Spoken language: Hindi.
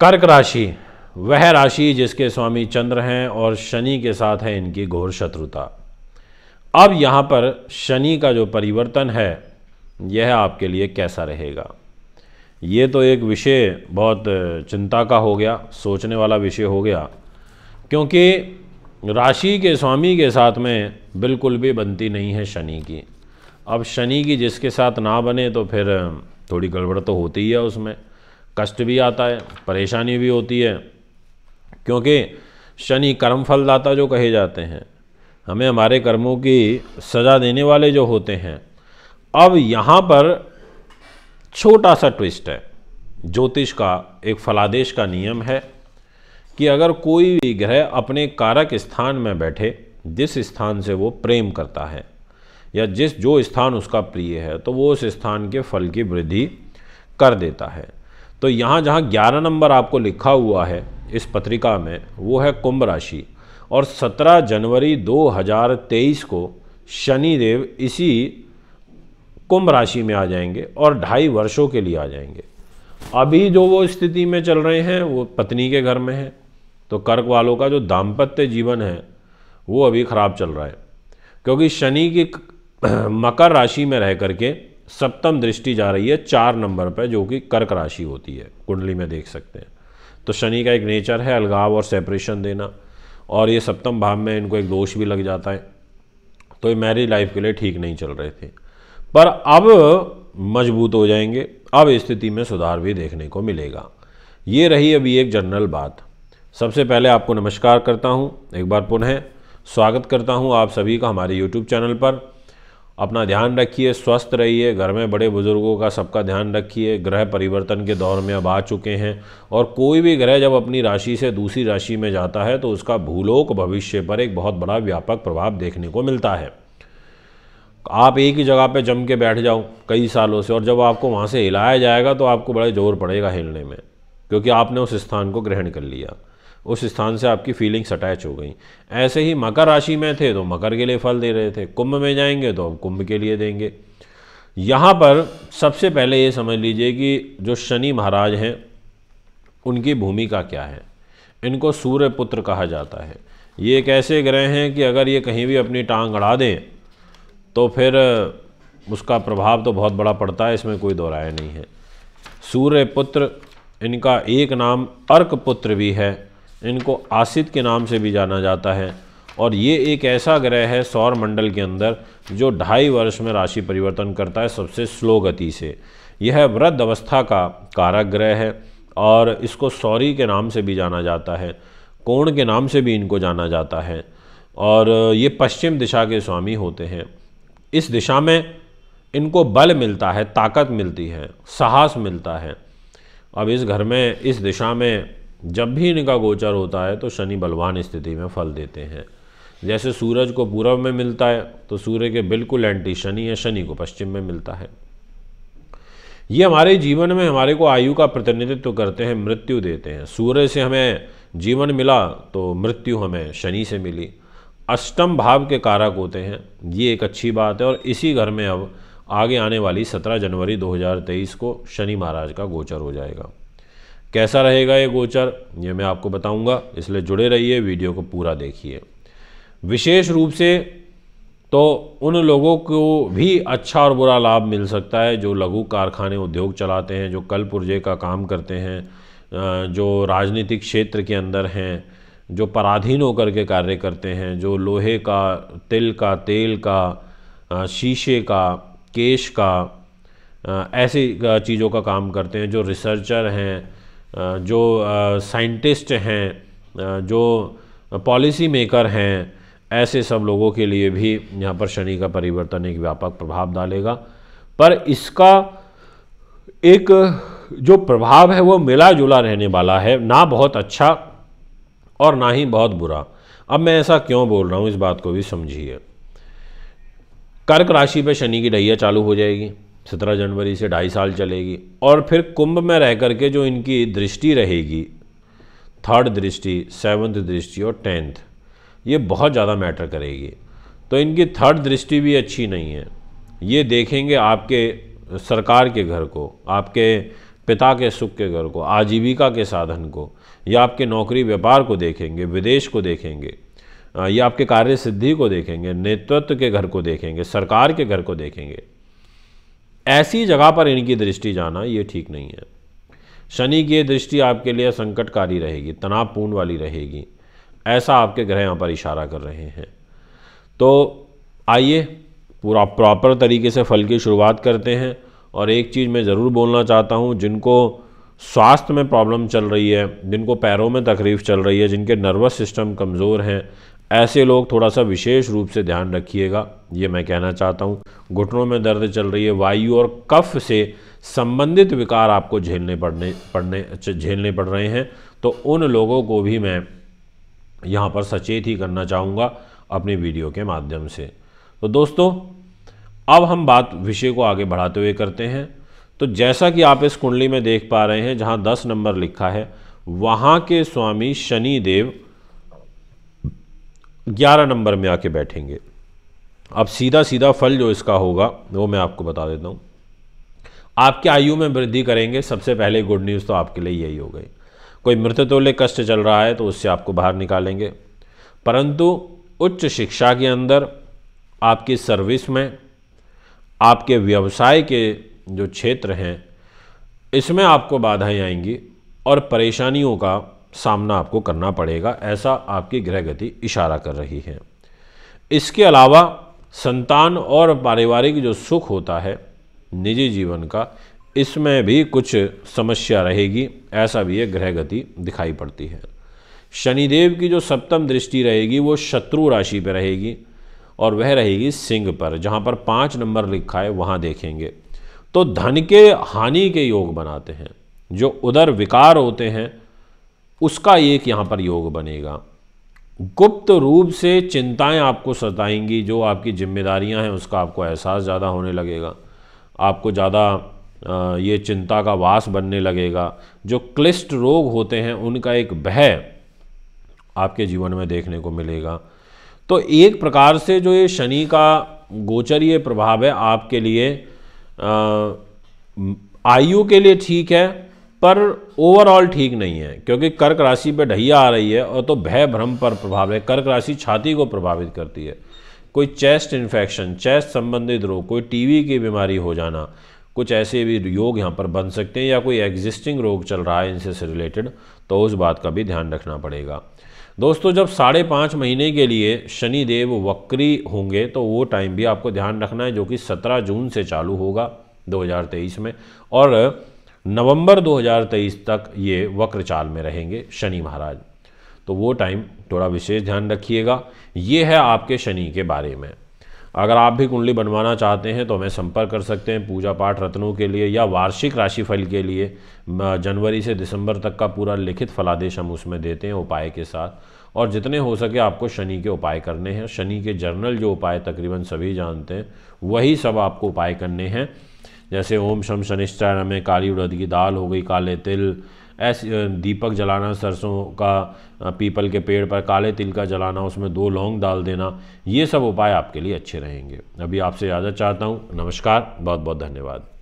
कर्क राशि, वह राशि जिसके स्वामी चंद्र हैं और शनि के साथ है इनकी घोर शत्रुता। अब यहाँ पर शनि का जो परिवर्तन है, यह आपके लिए कैसा रहेगा? ये तो एक विषय बहुत चिंता का हो गया, सोचने वाला विषय हो गया, क्योंकि राशि के स्वामी के साथ में बिल्कुल भी बनती नहीं है शनि की। अब शनि की जिसके साथ ना बने तो फिर थोड़ी गड़बड़ तो होती ही है उसमें। कष्ट भी आता है, परेशानी भी होती है, क्योंकि शनि कर्म फलदाता जो कहे जाते हैं, हमें हमारे कर्मों की सज़ा देने वाले जो होते हैं। अब यहाँ पर छोटा सा ट्विस्ट है। ज्योतिष का एक फलादेश का नियम है कि अगर कोई भी ग्रह अपने कारक स्थान में बैठे, जिस स्थान से वो प्रेम करता है, या जिस, जो स्थान उसका प्रिय है तो वो उस स्थान के फल की वृद्धि कर देता है। तो यहाँ जहाँ ग्यारह नंबर आपको लिखा हुआ है इस पत्रिका में, वो है कुंभ राशि। और 17 जनवरी 2023 को शनिदेव इसी कुंभ राशि में आ जाएँगे और ढाई वर्षों के लिए आ जाएँगे। अभी जो वो स्थिति में चल रहे हैं, वो पत्नी के घर में है तो कर्क वालों का जो दाम्पत्य जीवन है, वो अभी ख़राब चल रहा है। क्योंकि शनि की मकर राशि में रह करके सप्तम दृष्टि जा रही है चार नंबर पर जो कि कर्क राशि होती है। कुंडली में देख सकते हैं। तो शनि का एक नेचर है, अलगाव और सेपरेशन देना। और ये सप्तम भाव में इनको एक दोष भी लग जाता है। तो ये मैरिज लाइफ के लिए ठीक नहीं चल रहे थे। पर अब मज़बूत हो जाएँगे। अब स्थिति में सुधार भी देखने को मिलेगा। ये रही अभी एक जनरल बात। सबसे पहले आपको नमस्कार करता हूँ। एक बार पुनः स्वागत करता हूँ आप सभी का हमारे यूट्यूब चैनल पर। अपना ध्यान रखिए, स्वस्थ रहिए, घर में बड़े बुज़ुर्गों का सबका ध्यान रखिए। ग्रह परिवर्तन के दौर में अब आ चुके हैं और कोई भी ग्रह जब अपनी राशि से दूसरी राशि में जाता है तो उसका भूलोक भविष्य पर एक बहुत बड़ा व्यापक प्रभाव देखने को मिलता है। आप एक ही जगह पे जम के बैठ जाओ कई सालों से और जब आपको वहाँ से हिलाया जाएगा तो आपको बड़ा ज़ोर पड़ेगा हिलने में, क्योंकि आपने उस स्थान को ग्रहण कर लिया। उस स्थान से आपकी फीलिंग्स अटैच हो गई। ऐसे ही मकर राशि में थे तो मकर के लिए फल दे रहे थे, कुंभ में जाएँगे तो अब कुंभ के लिए देंगे। यहाँ पर सबसे पहले ये समझ लीजिए कि जो शनि महाराज हैं, उनकी भूमिका क्या है? इनको सूर्य पुत्र कहा जाता है। ये एक ऐसे ग्रह हैं कि अगर ये कहीं भी अपनी टांग अड़ा दें तो फिर, उसका प्रभाव तो बहुत बड़ा पड़ता है, इसमें कोई दोहराया नहीं है। सूर्य पुत्र, इनका एक नाम अर्क पुत्र भी है। इनको आसित के नाम से भी जाना जाता है। और ये एक ऐसा ग्रह है सौर मंडल के अंदर जो ढाई वर्ष में राशि परिवर्तन करता है सबसे स्लो गति से। यह वृद्ध अवस्था का कारक ग्रह है और इसको सौरी के नाम से भी जाना जाता है। कोण के नाम से भी इनको जाना जाता है। और ये पश्चिम दिशा के स्वामी होते हैं। इस दिशा में इनको बल मिलता है, ताकत मिलती है, साहस मिलता है। अब इस घर में, इस दिशा में जब भी इनका गोचर होता है तो शनि बलवान स्थिति में फल देते हैं। जैसे सूरज को पूर्व में मिलता है तो सूर्य के बिल्कुल एंटी शनि है शनि को पश्चिम में मिलता है। ये हमारे जीवन में हमारे को आयु का प्रतिनिधित्व करते हैं, मृत्यु देते हैं। सूर्य से हमें जीवन मिला तो मृत्यु हमें शनि से मिली। अष्टम भाव के कारक होते हैं, ये एक अच्छी बात है। और इसी घर में अब आगे आने वाली 17 जनवरी 2023 को शनि महाराज का गोचर हो जाएगा। कैसा रहेगा ये गोचर, ये मैं आपको बताऊँगा। इसलिए जुड़े रहिए, वीडियो को पूरा देखिए। विशेष रूप से तो उन लोगों को भी अच्छा और बुरा लाभ मिल सकता है, जो लघु कारखाने उद्योग चलाते हैं, जो कल पुर्जे का काम करते हैं जो राजनीतिक क्षेत्र के अंदर हैं, जो पराधीन होकर के कार्य करते हैं, जो लोहे का, तिल का, तेल का शीशे का, केश का ऐसी चीज़ों का काम करते हैं, जो रिसर्चर हैं जो साइंटिस्ट हैं जो पॉलिसी मेकर हैं, ऐसे सब लोगों के लिए भी यहाँ पर शनि का परिवर्तन एक व्यापक प्रभाव डालेगा। पर इसका एक जो प्रभाव है वो मिला जुला रहने वाला है, ना बहुत अच्छा और ना ही बहुत बुरा। अब मैं ऐसा क्यों बोल रहा हूँ, इस बात को भी समझिए। कर्क राशि पर शनि की ढैया चालू हो जाएगी। सत्रह जनवरी से ढाई साल चलेगी। और फिर कुंभ में रह करके जो इनकी दृष्टि रहेगी थर्ड दृष्टि सेवन्थ दृष्टि और टेंथ ये बहुत ज़्यादा मैटर करेगी। तो इनकी थर्ड दृष्टि भी अच्छी नहीं है। ये देखेंगे आपके सरकार के घर को, आपके पिता के सुख के घर को, आजीविका के साधन को, या आपके नौकरी व्यापार को देखेंगे, विदेश को देखेंगे, या आपके कार्य सिद्धि को देखेंगे, नेतृत्व के घर को देखेंगे, सरकार के घर को देखेंगे। ऐसी जगह पर इनकी दृष्टि जाना, ये ठीक नहीं है। शनि की दृष्टि आपके लिए संकटकारी रहेगी, तनावपूर्ण वाली रहेगी। ऐसा आपके ग्रह यहाँ पर इशारा कर रहे हैं। तो आइए, पूरा प्रॉपर तरीके से फल की शुरुआत करते हैं और एक चीज़ मैं ज़रूर बोलना चाहता हूँ, जिनको स्वास्थ्य में प्रॉब्लम चल रही है, जिनको पैरों में तकलीफ़ चल रही है, जिनके नर्वस सिस्टम कमज़ोर हैं ऐसे लोग थोड़ा सा विशेष रूप से ध्यान रखिएगा, ये मैं कहना चाहता हूँ। घुटनों में दर्द चल रही है, वायु और कफ से संबंधित विकार आपको झेलने पड़ने पड़ने झेलने पड़ रहे हैं। तो उन लोगों को भी मैं यहाँ पर सचेत ही करना चाहूँगा अपनी वीडियो के माध्यम से। तो दोस्तों, अब हम बात विषय को आगे बढ़ाते हुए करते हैं। तो जैसा कि आप इस कुंडली में देख पा रहे हैं, जहाँ दस नंबर लिखा है, वहाँ के स्वामी शनि देव ग्यारह नंबर में आके बैठेंगे। अब सीधा सीधा फल जो इसका होगा, वो मैं आपको बता देता हूँ। आपके आयु में वृद्धि करेंगे, सबसे पहले गुड न्यूज़ तो आपके लिए यही हो गई। कोई मृततुल्य कष्ट चल रहा है तो उससे आपको बाहर निकालेंगे। परंतु उच्च शिक्षा के अंदर, आपकी सर्विस में, आपके व्यवसाय के जो क्षेत्र हैं, इसमें आपको बाधाएँ आएँगी और परेशानियों का सामना आपको करना पड़ेगा, ऐसा आपकी ग्रह गति इशारा कर रही है। इसके अलावा संतान और पारिवारिक जो सुख होता है, निजी जीवन का, इसमें भी कुछ समस्या रहेगी, ऐसा भी एक ग्रह गति दिखाई पड़ती है। शनिदेव की जो सप्तम दृष्टि रहेगी, वो शत्रु राशि पर रहेगी और वह रहेगी सिंह पर, जहाँ पर पाँच नंबर लिखा है, वहाँ देखेंगे। तो धन के हानि के योग बनाते हैं, जो उधर विकार होते हैं उसका एक यहाँ पर योग बनेगा। गुप्त रूप से चिंताएँ आपको सताएँगी, जो आपकी जिम्मेदारियाँ हैं, उसका आपको एहसास ज़्यादा होने लगेगा। आपको ज़्यादा ये चिंता का वास बनने लगेगा। जो क्लिष्ट रोग होते हैं, उनका एक भय आपके जीवन में देखने को मिलेगा। तो एक प्रकार से जो ये शनि का गोचरीय प्रभाव है, आपके लिए आयु के लिए ठीक है पर ओवरऑल ठीक नहीं है, क्योंकि कर्क राशि पे ढैया आ रही है और तो भय भ्रम पर प्रभाव है। कर्क राशि छाती को प्रभावित करती है। कोई चेस्ट इन्फेक्शन चेस्ट संबंधित रोग, कोई टीवी की बीमारी हो जाना, कुछ ऐसे भी योग यहाँ पर बन सकते हैं या कोई एग्जिस्टिंग रोग चल रहा है, इनसे से रिलेटेड तो उस बात का भी ध्यान रखना पड़ेगा। दोस्तों, जब साढ़े पाँच महीने के लिए शनि देव वक्री होंगे तो वो टाइम भी आपको ध्यान रखना है, जो कि सत्रह जून से चालू होगा 2023 में। और नवंबर 2023 तक ये वक्र चाल में रहेंगे शनि महाराज। तो वो टाइम थोड़ा विशेष ध्यान रखिएगा। ये है आपके शनि के बारे में। अगर आप भी कुंडली बनवाना चाहते हैं तो हमें संपर्क कर सकते हैं पूजा पाठ रत्नों के लिए या वार्षिक राशिफल के लिए। जनवरी से दिसंबर तक का पूरा लिखित फलादेश हम उसमें देते हैं उपाय के साथ। और जितने हो सके आपको शनि के उपाय करने हैं। शनि के जर्नल जो उपाय तकरीबन सभी जानते हैं, वही सब आपको उपाय करने हैं। जैसे ओम शम शनिश्चर में काली उड़द की दाल हो गई काले तिल। ऐसे दीपक जलाना, सरसों का पीपल के पेड़ पर काले तिल का जलाना, उसमें दो लौंग डाल देना, ये सब उपाय आपके लिए अच्छे रहेंगे। अभी आपसे इजाज़त चाहता हूँ। नमस्कार बहुत बहुत धन्यवाद।